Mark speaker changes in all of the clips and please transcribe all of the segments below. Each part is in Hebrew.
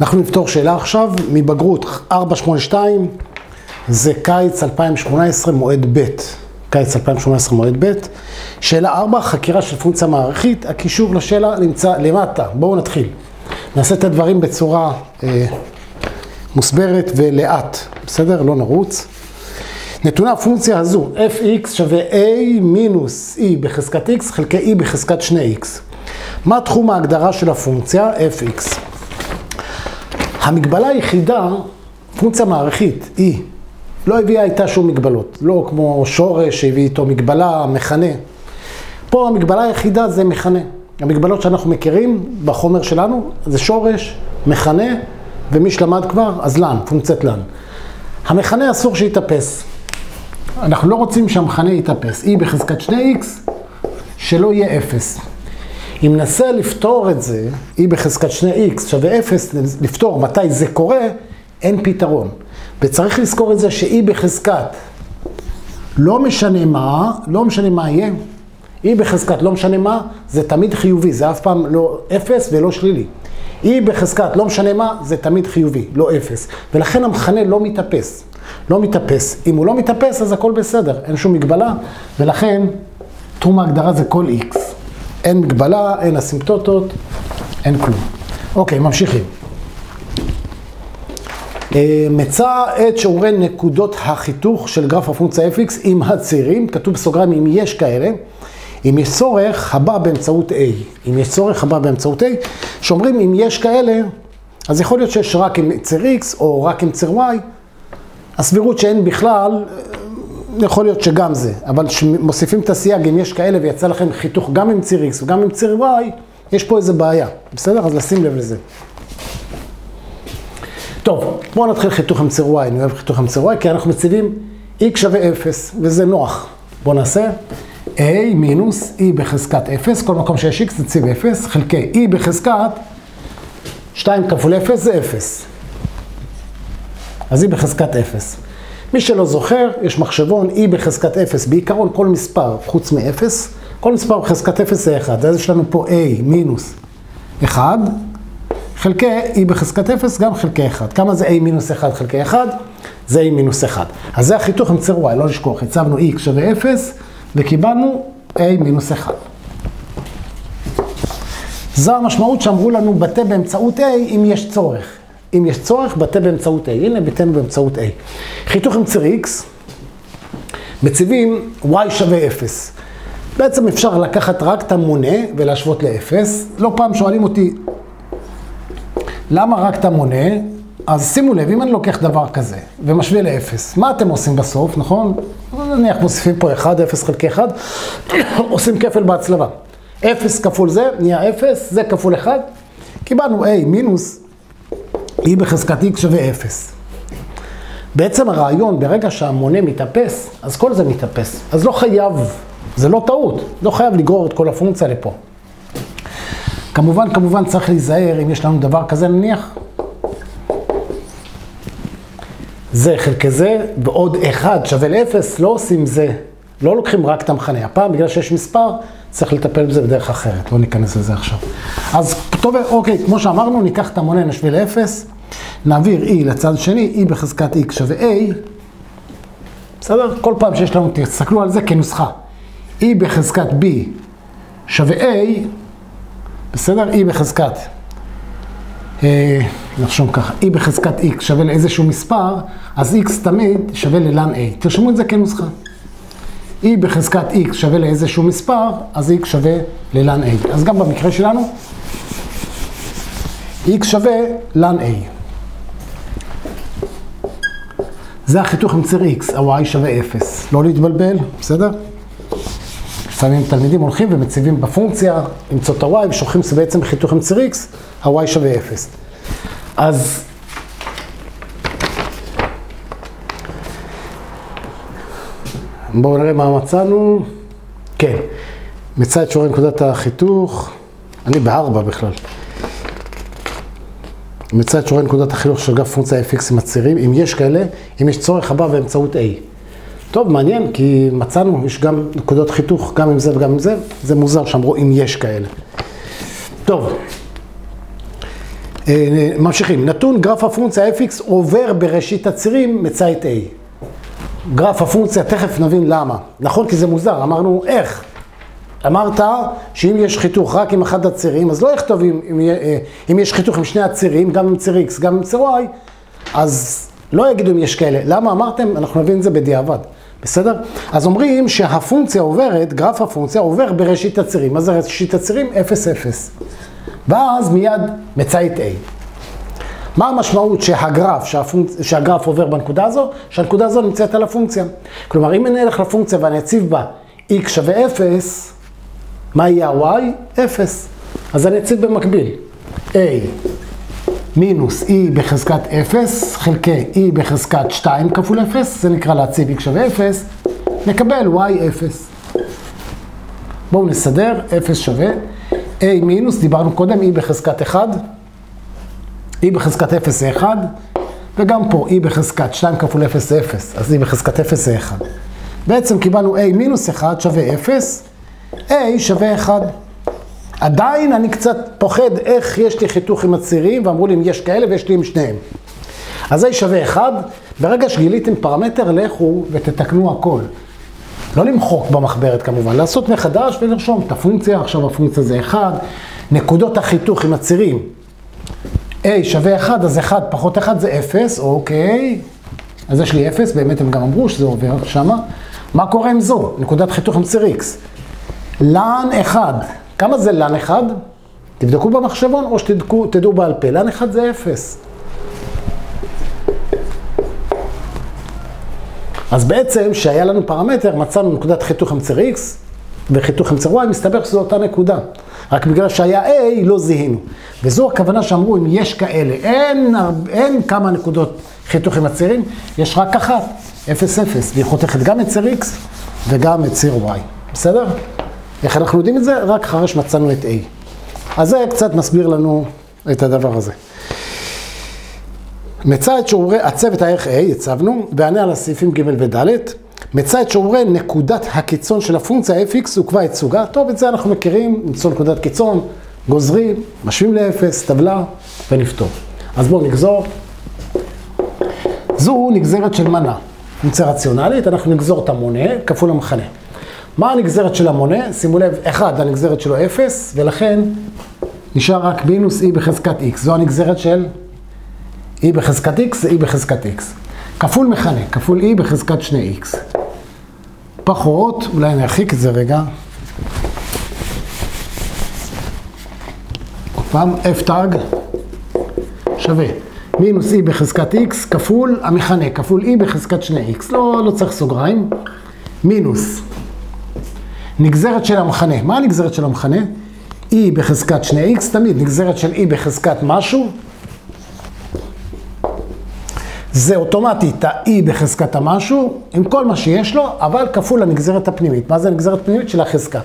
Speaker 1: אנחנו נפתור שאלה עכשיו מבגרות 482, זה קיץ 2018 מועד ב', קיץ 2018 מועד ב'. שאלה 4, חקירה של פונקציה מערכית, הקישור לשאלה נמצא למטה. בואו נתחיל. נעשה את הדברים בצורה אה, מוסברת ולאט, בסדר? לא נרוץ. נתונה הפונקציה הזו, fx שווה a מינוס e בחזקת x חלקי e בחזקת 2x. מה תחום ההגדרה של הפונקציה fx? המגבלה היחידה, פונקציה מערכית, היא לא הביאה איתה שום מגבלות, לא כמו שורש שהביא איתו מגבלה, מכנה. פה המגבלה היחידה זה מכנה. המגבלות שאנחנו מכירים בחומר שלנו זה שורש, מכנה, ומי שלמד כבר, אז לן, פונקציית לן. המכנה אסור שיתאפס. אנחנו לא רוצים שהמכנה יתאפס. e בחזקת 2x, שלא יהיה 0. אם ננסה לפתור את זה, e בחזקת 2x שווה 0, לפתור מתי זה קורה, אין פתרון. וצריך לזכור את זה ש-e בחזקת לא משנה מה, לא משנה מה יהיה, e בחזקת לא משנה מה, זה תמיד חיובי, זה אף פעם לא 0 ולא שלילי. e בחזקת לא משנה מה, זה תמיד חיובי, לא 0. ולכן המכנה לא מתאפס. לא מתאפס. אם הוא לא מתאפס, אז הכל בסדר, אין שום מגבלה, ולכן תחום ההגדרה זה כל x. אין מגבלה, אין אסימפטוטות, אין כלום. אוקיי, ממשיכים. מצא את שיעורי נקודות החיתוך של גרף הפונקציה fx עם הצירים, כתוב בסוגריים אם יש כאלה, אם יש צורך הבא באמצעות a, אם יש צורך הבא באמצעות a, שאומרים אם יש כאלה, אז יכול להיות שיש רק עם ציר x או רק עם ציר y, הסבירות שאין בכלל, יכול להיות שגם זה, אבל כשמוסיפים את הסייג, אם יש כאלה ויצא לכם חיתוך גם עם ציר x וגם עם ציר y, יש פה איזה בעיה, בסדר? אז לשים לב לזה. טוב, בואו נתחיל חיתוך עם ציר y, אני אוהב חיתוך עם ציר y, כי אנחנו מציבים x שווה 0, וזה נוח. בואו נעשה a מינוס e בחזקת 0, כל מקום שיש x נציב 0, חלקי e בחזקת 2 כפול 0 זה 0. אז e בחזקת 0. מי שלא זוכר, יש מחשבון e בחזקת 0, בעיקרון כל מספר חוץ מ-0, כל מספר בחזקת 0 זה 1, אז יש לנו פה a מינוס 1, חלקי e בחזקת 0 גם חלקי 1. כמה זה a מינוס 1 חלקי 1? זה a מינוס 1. אז זה החיתוך עם ציר y, לא לשכוח, הצבנו x שווה 0 וקיבלנו a מינוס 1. זו המשמעות שאמרו לנו בטא באמצעות a אם יש צורך. אם יש צורך, בטא באמצעות a. הנה, ביטאנו באמצעות a. חיתוך עם ציר x, מציבים y שווה 0. בעצם אפשר לקחת רק את המונה ולהשוות ל-0. לא פעם שואלים אותי, למה רק את המונה? אז שימו לב, אם אני לוקח דבר כזה ומשווה ל-0, מה אתם עושים בסוף, נכון? נניח מוסיפים פה 1, 0 חלקי 1, עושים כפל בהצלבה. 0 כפול זה, נהיה 0, זה כפול 1, קיבלנו a מינוס e בחזקת x שווה 0. בעצם הרעיון, ברגע שהמונה מתאפס, אז כל זה מתאפס. אז לא חייב, זה לא טעות, לא חייב לגרור את כל הפונקציה לפה. כמובן, כמובן צריך להיזהר אם יש לנו דבר כזה נניח. זה חלקי זה, ועוד אחד שווה לאפס, לא עושים זה, לא לוקחים רק את המכנה. הפעם, בגלל שיש מספר, צריך לטפל בזה בדרך אחרת, לא ניכנס לזה עכשיו. אז טוב, אוקיי, כמו שאמרנו, ניקח את המונה, נשווה לאפס, נעביר e לצד שני, e בחזקת x שווה a, בסדר? כל פעם שיש לנו, תסתכלו על זה כנוסחה. e בחזקת b שווה a, בסדר? e בחזקת, אה, נחשום ככה, e בחזקת x שווה לאיזשהו מספר, אז x תמיד שווה ללן a. תרשמו את זה כנוסחה. e בחזקת x שווה לאיזשהו מספר, אז x שווה ללן a. אז גם במקרה שלנו, x שווה לן a. זה החיתוך עם ציר x, ה-y שווה 0. לא להתבלבל, בסדר? לפעמים תלמידים הולכים ומציבים בפונקציה, למצוא את ה-y, ושוכחים שזה בעצם חיתוך עם ציר x, ה-y שווה 0. אז בואו נראה מה מצאנו. כן, מצא את שיעורי נקודת החיתוך, אני בארבע בכלל. מצא את שיעורי נקודת החיתוך של גרף פונקציה fx עם הצירים, אם יש כאלה, אם יש צורך הבא באמצעות a. טוב, מעניין, כי מצאנו, יש גם נקודות חיתוך, גם עם זה וגם עם זה, זה מוזר שאמרו אם יש כאלה. טוב, אה, ממשיכים, נתון גרף הפונקציה fx עובר בראשית הצירים מצא את a. גרף הפונקציה, תכף נבין למה. נכון, כי זה מוזר, אמרנו איך. אמרת שאם יש חיתוך רק עם אחד הצירים, אז לא יכתוב אם, אם, אה, אם יש חיתוך עם שני הצירים, גם עם ציר x, גם עם ציר y, אז לא יגידו אם יש כאלה. למה אמרתם? אנחנו נבין את זה בדיעבד. בסדר? אז אומרים שהפונקציה עוברת, גרף הפונקציה עובר בראשית הצירים. מה זה ראשית הצירים? 0, 0. ואז מיד את A. מה המשמעות שהגרף, שהפונק... שהגרף עובר בנקודה הזו? שהנקודה הזו נמצאת על הפונקציה. כלומר, אם אני אלך לפונקציה ואני אציב בה x שווה 0, מה יהיה ה-y? 0. אז אני אציב במקביל. a מינוס e בחזקת 0 חלקי e בחזקת 2 כפול 0, זה נקרא להציב x שווה 0, נקבל y 0. בואו נסדר, 0 שווה a מינוס, דיברנו קודם, e בחזקת 1, e בחזקת 0 זה 1, וגם פה e בחזקת 2 כפול 0 זה 0, אז e בחזקת 0 זה 1. בעצם קיבלנו a מינוס 1 שווה 0, a שווה 1. עדיין אני קצת פוחד איך יש לי חיתוך עם הצירים, ואמרו לי אם יש כאלה ויש לי עם שניהם. אז a שווה 1, ברגע שגיליתם פרמטר, לכו ותתקנו הכל. לא למחוק במחברת כמובן, לעשות מחדש ולרשום את הפונקציה, עכשיו הפונקציה זה 1, נקודות החיתוך עם הצירים. a שווה 1, אז 1 פחות 1 זה 0, אוקיי. אז יש לי 0, באמת הם גם אמרו שזה עובר שמה. מה קורה עם זו? נקודת חיתוך עם ציר x. לן 1, כמה זה לן 1? תבדקו במחשבון או שתדעו בעל פה. לן 1 זה 0. אז בעצם, שהיה לנו פרמטר, מצאנו נקודת חיתוך ציר x וחיתוך ציר y, מסתבר שזו אותה נקודה. רק בגלל שהיה a, לא זיהינו. וזו הכוונה שאמרו, אם יש כאלה, אין, אין כמה נקודות חיתוך עם הצירים, יש רק אחת, 0, 0, והיא חותכת גם את ציר x וגם את ציר y. בסדר? איך אנחנו יודעים את זה? רק אחרי שמצאנו את a. אז זה קצת מסביר לנו את הדבר הזה. מצא את שיעורי, הצוות הערך A, הצבנו, וענה על הסעיפים ג' וד', מצא את שיעורי נקודת הקיצון של הפונקציה fx וקבע את סוגה. טוב, את זה אנחנו מכירים, למצוא נקודת קיצון, גוזרים, משווים לאפס, טבלה, ונפתור. אז בואו נגזור. זו נגזרת של מנה. פונקציה רציונלית, אנחנו נגזור את המונה כפול המכנה. מה הנגזרת של המונה? שימו לב, 1, הנגזרת שלו 0, ולכן נשאר רק מינוס e בחזקת x. זו הנגזרת של e בחזקת x זה e בחזקת x. כפול מכנה, כפול e בחזקת 2x. פחות, אולי אני ארחיק את זה רגע. פעם, f תג שווה מינוס e בחזקת x כפול המכנה, כפול e בחזקת 2x. לא, לא צריך סוגריים. מינוס נגזרת של המכנה. מה הנגזרת של המכנה? e בחזקת 2x, תמיד נגזרת של e בחזקת משהו. זה אוטומטית ה-e בחזקת המשהו, עם כל מה שיש לו, אבל כפול הנגזרת הפנימית. מה זה הנגזרת הפנימית? של החזקה.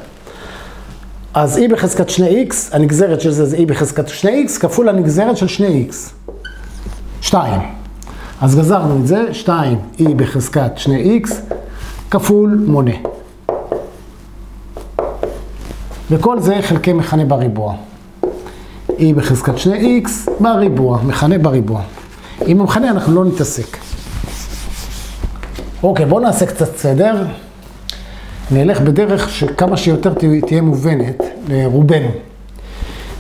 Speaker 1: אז e בחזקת 2x, הנגזרת של זה זה e בחזקת 2x, כפול הנגזרת של 2x. 2. אז גזרנו את זה, 2 e בחזקת 2x, כפול מונה. וכל זה חלקי מכנה בריבוע. e בחזקת 2x בריבוע, מכנה בריבוע. עם המכנה אנחנו לא נתעסק. אוקיי, בואו נעשה קצת סדר. נלך בדרך שכמה שיותר תהיה מובנת לרובנו.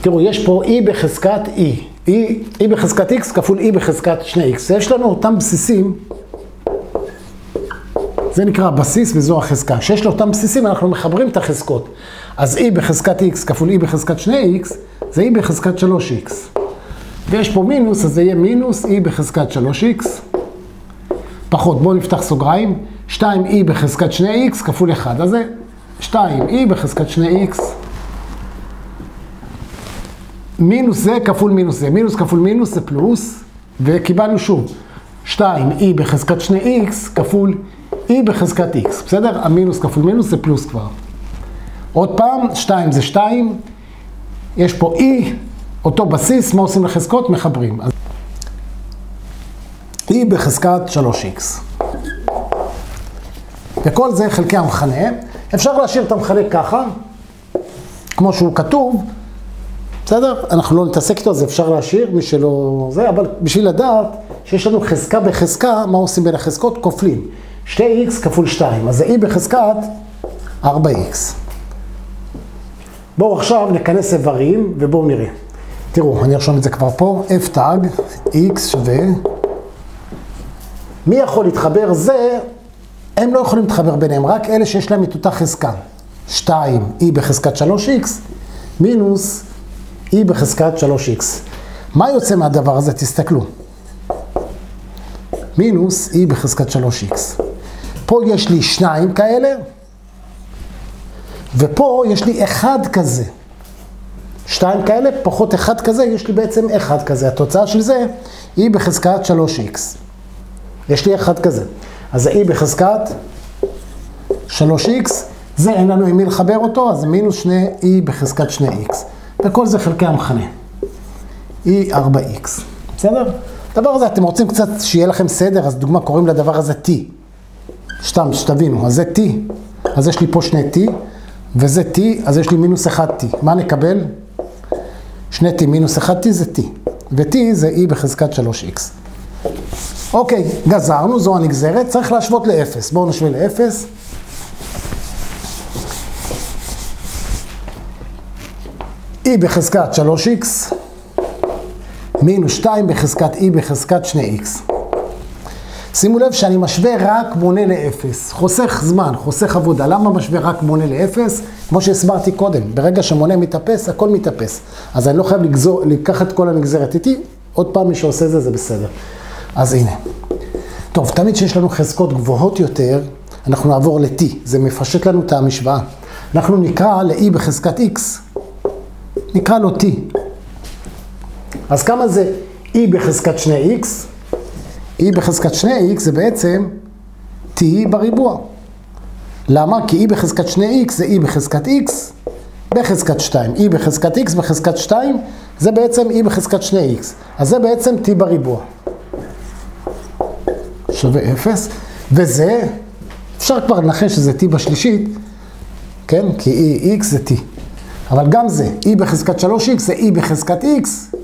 Speaker 1: תראו, יש פה e בחזקת e. e, e בחזקת x כפול e בחזקת 2x. יש לנו אותם בסיסים, זה נקרא הבסיס וזו החזקה. כשיש לו אותם בסיסים אנחנו מחברים את החזקות. אז e בחזקת x כפול e בחזקת 2x זה e בחזקת 3x. ויש פה מינוס, אז זה יהיה מינוס e בחזקת 3x. פחות, בואו נפתח סוגריים. 2e בחזקת 2x כפול 1, אז זה 2e בחזקת 2x. מינוס זה כפול מינוס זה. מינוס כפול מינוס זה פלוס, וקיבלנו שוב 2e בחזקת 2x כפול e בחזקת x, בסדר? המינוס כפול מינוס זה פלוס כבר. עוד פעם, 2 זה 2, יש פה e, אותו בסיס, מה עושים לחזקות? מחברים. e בחזקת 3x. וכל זה חלקי המכנה. אפשר להשאיר את המכנה ככה, כמו שהוא כתוב, בסדר? אנחנו לא נתעסק איתו, אז אפשר להשאיר, מי שלא זה, אבל בשביל לדעת שיש לנו חזקה בחזקה, מה עושים בין החזקות? כופלים. 2x כפול 2, אז זה e בחזקת 4x. בואו עכשיו נכנס איברים ובואו נראה. תראו, אני ארשום את זה כבר פה, f תג, x שווה, מי יכול להתחבר? זה, הם לא יכולים להתחבר ביניהם, רק אלה שיש להם את אותה חזקה. 2 e בחזקת 3x מינוס e בחזקת 3x. מה יוצא מהדבר הזה? תסתכלו. מינוס e בחזקת 3x. פה יש לי שניים כאלה, ופה יש לי אחד כזה. שתיים כאלה, פחות אחד כזה, יש לי בעצם אחד כזה. התוצאה של זה היא בחזקת 3x. יש לי אחד כזה. אז זה e בחזקת 3x, זה אין לנו עם מי לחבר אותו, אז זה מינוס 2 e בחזקת 2x. וכל זה חלקי המכנה. e 4x. בסדר? הדבר הזה, אתם רוצים קצת שיהיה לכם סדר, אז דוגמה, קוראים לדבר הזה t. סתם, שתבינו, אז זה t. אז יש לי פה שני t, וזה t, אז יש לי מינוס 1t. מה נקבל? שני t מינוס 1t זה t. ו-t זה e בחזקת 3x. אוקיי, גזרנו, זו הנגזרת, צריך להשוות ל-0. בואו נשווה ל-0. e בחזקת 3x מינוס 2 בחזקת e בחזקת 2x. שימו לב שאני משווה רק מונה לאפס. חוסך זמן, חוסך עבודה. למה משווה רק מונה לאפס? כמו שהסברתי קודם, ברגע שמונה מתאפס, הכל מתאפס. אז אני לא חייב לגזור, לקחת כל הנגזרת איתי, עוד פעם מי שעושה זה, זה בסדר. אז הנה. טוב, תמיד כשיש לנו חזקות גבוהות יותר, אנחנו נעבור ל-t, זה מפשט לנו את המשוואה. אנחנו נקרא ל-e בחזקת x, נקרא לו t. אז כמה זה e בחזקת 2x? E בחזקת 2x זה בעצם t בריבוע. למה? כי e בחזקת 2x זה e בחזקת x בחזקת 2. e בחזקת x בחזקת 2 זה בעצם e בחזקת 2x. אז זה בעצם t בריבוע. שווה 0. וזה, אפשר כבר לנחש שזה t בשלישית, כן? כי e x זה t. אבל גם זה, e בחזקת 3x זה e בחזקת x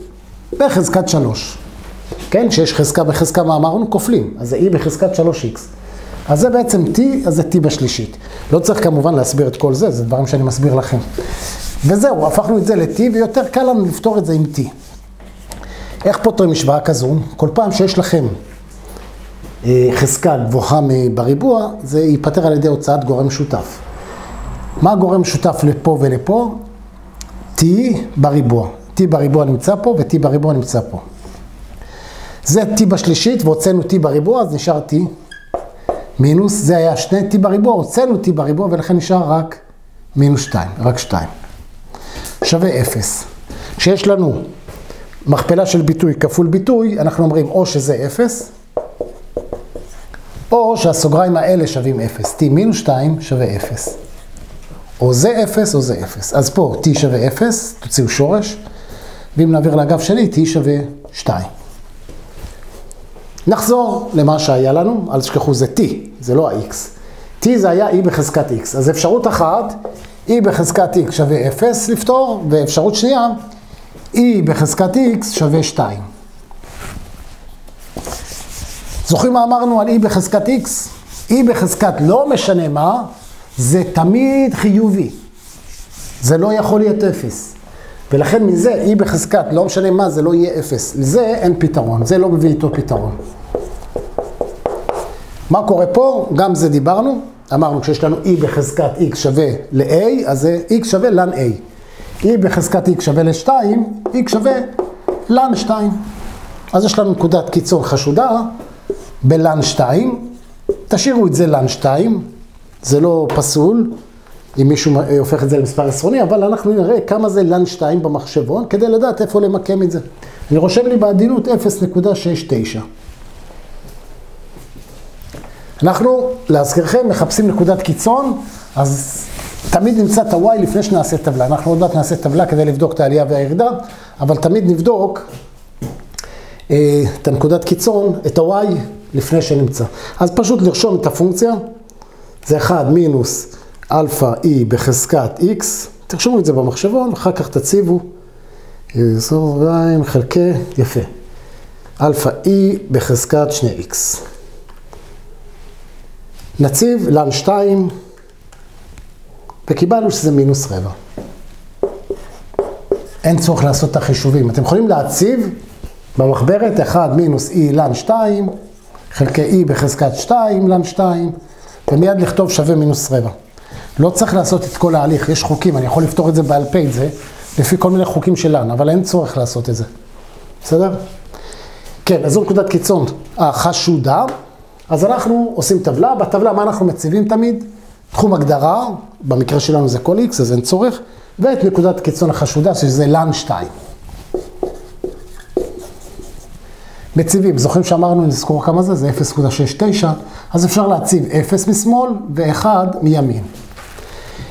Speaker 1: בחזקת 3. כן? כשיש חזקה בחזקה, מה אמרנו? כופלים. אז זה e בחזקת 3x. אז זה בעצם t, אז זה t בשלישית. לא צריך כמובן להסביר את כל זה, זה דברים שאני מסביר לכם. וזהו, הפכנו את זה ל-t, ויותר קל לנו לפתור את זה עם t. איך פותרים משוואה כזו? כל פעם שיש לכם אה, חזקה גבוהה בריבוע, זה ייפתר על ידי הוצאת גורם משותף. מה הגורם משותף לפה ולפה? t בריבוע. t בריבוע נמצא פה ו-t בריבוע נמצא פה. זה t בשלישית והוצאנו t בריבוע, אז נשאר t מינוס, זה היה שני t בריבוע, הוצאנו t בריבוע ולכן נשאר רק מינוס 2, רק 2. שווה 0. כשיש לנו מכפלה של ביטוי כפול ביטוי, אנחנו אומרים או שזה 0, או שהסוגריים האלה שווים 0. t מינוס 2 שווה 0. או זה 0 או זה 0. אז פה t שווה 0, תוציאו שורש, ואם נעביר לאגף שלי, t שווה 2. נחזור למה שהיה לנו, אל תשכחו זה t, זה לא ה-x. t זה היה e בחזקת x. אז אפשרות אחת, e בחזקת x שווה 0 לפתור, ואפשרות שנייה, e בחזקת x שווה 2. זוכרים מה אמרנו על e בחזקת x? e בחזקת לא משנה מה, זה תמיד חיובי. זה לא יכול להיות 0. ולכן מזה, e בחזקת, לא משנה מה, זה לא יהיה 0. לזה אין פתרון, זה לא מביא איתו פתרון. מה קורה פה? גם זה דיברנו. אמרנו כשיש לנו e בחזקת x שווה ל-a, אז x שווה ln a. e בחזקת x שווה ל-2, x שווה ln 2. אז יש לנו נקודת קיצון חשודה ב-ln 2. תשאירו את זה ln 2, זה לא פסול. אם מישהו הופך את זה למספר עשרוני, אבל אנחנו נראה כמה זה לן 2 במחשבון, כדי לדעת איפה למקם את זה. אני רושם לי בעדינות 0.69. אנחנו, להזכירכם, מחפשים נקודת קיצון, אז תמיד נמצא את ה-y לפני שנעשה טבלה. אנחנו עוד מעט נעשה טבלה כדי לבדוק את העלייה והירידה, אבל תמיד נבדוק אה, את הנקודת קיצון, את ה-y, לפני שנמצא. אז פשוט לרשום את הפונקציה, זה 1 מינוס אלפא e בחזקת x, תרשמו את זה במחשבון, ואחר כך תציבו סוגריים חלקי, יפה. אלפא E בחזקת 2x. נציב לן 2, וקיבלנו שזה מינוס רבע. אין צורך לעשות את החישובים. אתם יכולים להציב במחברת 1 מינוס E לן 2, חלקי E בחזקת 2 לן 2, ומיד לכתוב שווה מינוס רבע. לא צריך לעשות את כל ההליך, יש חוקים, אני יכול לפתור את זה בעל פה את זה, לפי כל מיני חוקים שלנו, אבל אין צורך לעשות את זה. בסדר? כן, אז זו נקודת קיצון החשודה. אז אנחנו עושים טבלה, בטבלה מה אנחנו מציבים תמיד? תחום הגדרה, במקרה שלנו זה כל x, אז אין צורך, ואת נקודת קיצון החשודה, שזה לן 2. מציבים, זוכרים שאמרנו, נזכור כמה זה? זה 0.69, אז אפשר להציב 0 משמאל ו-1 מימין.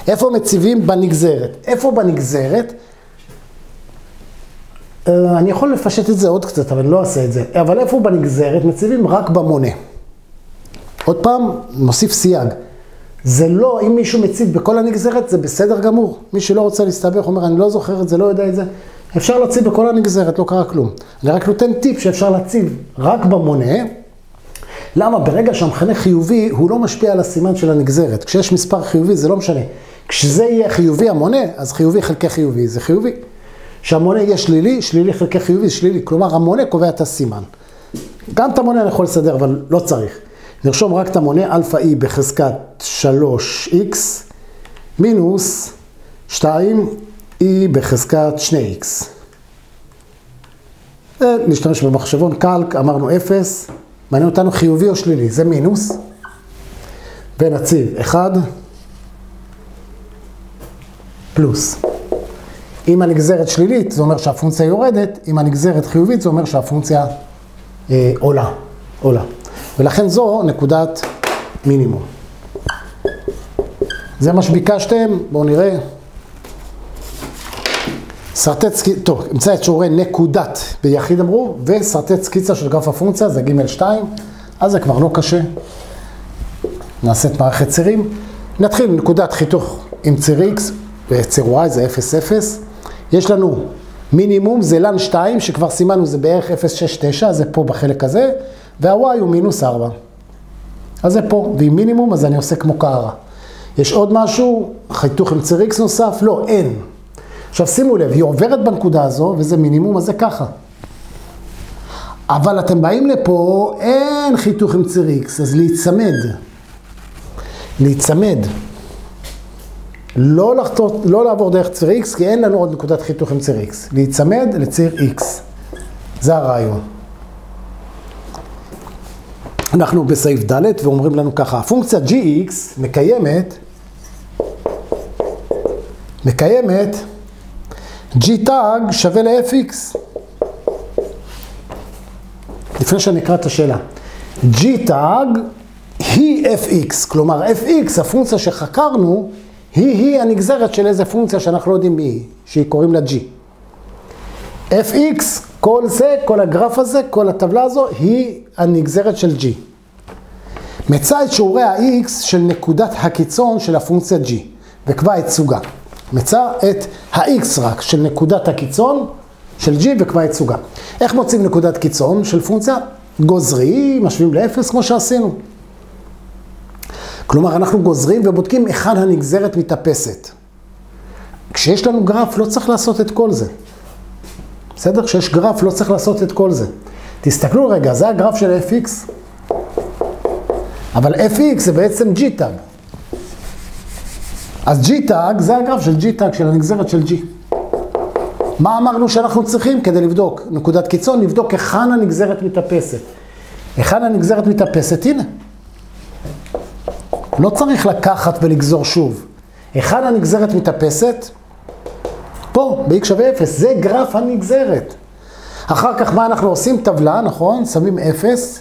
Speaker 1: איפה מציבים? בנגזרת. איפה בנגזרת? אה, אני יכול לפשט את זה עוד קצת, אבל אני לא אעשה את זה. אבל איפה בנגזרת? מציבים רק במונה. עוד פעם, נוסיף סייג. זה לא, אם מישהו מציב בכל הנגזרת, זה בסדר גמור. מי שלא רוצה להסתבך, אומר, אני לא זוכר את זה, לא יודע את זה. אפשר להציב בכל הנגזרת, לא קרה כלום. אני רק נותן טיפ שאפשר להציב רק במונה. למה? ברגע שהמכנה חיובי, הוא לא משפיע על הסימן של הנגזרת. כשיש מספר חיובי, זה לא משנה. כשזה יהיה חיובי המונה, אז חיובי חלקי חיובי, זה חיובי. כשהמונה יהיה שלילי, שלילי חלקי חיובי, שלילי. כלומר, המונה קובע את הסימן. גם את המונה אני יכול לסדר, אבל לא צריך. נרשום רק את המונה אלפא E בחזקת 3x מינוס 2 E בחזקת 2x. נשתמש במחשבון קלק, אמרנו 0, מעניין אותנו חיובי או שלילי, זה מינוס. ונציב 1 פלוס. אם הנגזרת שלילית, זה אומר שהפונקציה יורדת, אם הנגזרת חיובית, זה אומר שהפונקציה אה, עולה. עולה. ולכן זו נקודת מינימום. זה מה שביקשתם, בואו נראה. שרטט סקיצה, טוב, אמצא את שיעורי נקודת ביחיד אמרו, ושרטט סקיצה של גרף הפונקציה, זה ג2, אז זה כבר לא קשה. נעשה את מערכת צירים. נתחיל עם נקודת חיתוך עם ציר x, וציר y זה 0, 0. יש לנו מינימום, זה לן 2, שכבר סימנו זה בערך 069, זה פה בחלק הזה, וה-y הוא מינוס 4. אז זה פה, ועם מינימום אז אני עושה כמו קערה. יש עוד משהו, חיתוך עם ציר x נוסף? לא, אין. עכשיו שימו לב, היא עוברת בנקודה הזו, וזה מינימום, אז זה ככה. אבל אתם באים לפה, אין חיתוך עם ציר x, אז להיצמד. להיצמד. לא, לחתות, לא לעבור דרך ציר x, כי אין לנו עוד נקודת חיתוך עם ציר x. להיצמד לציר x. זה הרעיון. אנחנו בסעיף ד' ואומרים לנו ככה, הפונקציה gx מקיימת, מקיימת g תג שווה ל-fx. לפני שאני אקרא את השאלה. g תג היא fx, כלומר fx, הפונקציה שחקרנו, היא-היא הנגזרת של איזה פונקציה שאנחנו לא יודעים מי היא, שהיא קוראים לה g. fx, כל זה, כל הגרף הזה, כל הטבלה הזו, היא הנגזרת של g. מצא את שיעורי ה-x של נקודת הקיצון של הפונקציה g, וקבע את סוגה. מצא את ה-x רק של נקודת הקיצון של g וקבע את סוגה. איך מוצאים נקודת קיצון של פונקציה? גוזרים, משווים לאפס, כמו שעשינו. כלומר, אנחנו גוזרים ובודקים היכן הנגזרת מתאפסת. כשיש לנו גרף, לא צריך לעשות את כל זה. בסדר? כשיש גרף, לא צריך לעשות את כל זה. תסתכלו רגע, זה הגרף של fx, אבל fx זה בעצם g תג. אז g תג זה הגרף של g תג, של הנגזרת של g. מה אמרנו שאנחנו צריכים כדי לבדוק? נקודת קיצון, לבדוק היכן הנגזרת מתאפסת. היכן הנגזרת מתאפסת? הנה. לא צריך לקחת ולגזור שוב. היכן הנגזרת מתאפסת? פה, ב-x שווה 0, זה גרף הנגזרת. אחר כך מה אנחנו עושים? טבלה, נכון? שמים 0,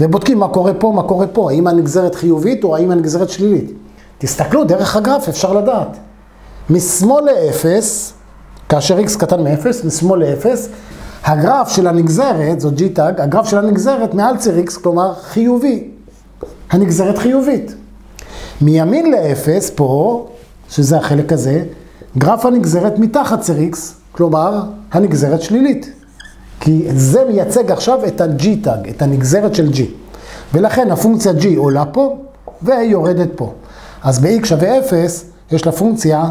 Speaker 1: ובודקים מה קורה פה, מה קורה פה, האם הנגזרת חיובית או האם הנגזרת שלילית. תסתכלו, דרך הגרף אפשר לדעת. משמאל ל-0, כאשר x קטן מ-0, משמאל ל-0, הגרף של הנגזרת, זו g תג, הגרף של הנגזרת מעל ציר x, כלומר חיובי. הנגזרת חיובית. מימין ל-0 פה, שזה החלק הזה, גרף הנגזרת מתחת ציר x, כלומר, הנגזרת שלילית. כי זה מייצג עכשיו את ה-G-Tag, את הנגזרת של G. ולכן הפונקציה G עולה פה ויורדת פה. אז ב-x שווה 0 יש לה פונקציה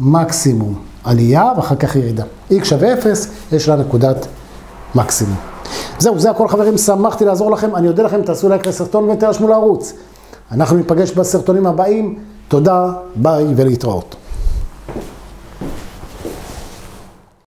Speaker 1: מקסימום. עלייה ואחר כך ירידה. x שווה 0 יש לה נקודת מקסימום. זהו, זה הכל חברים, שמחתי לעזור לכם. אני אודה לכם, תעשו לייק לסרטון ותירשמו לערוץ. אנחנו ניפגש בסרטונים הבאים. תודה, ביי ולהתראות.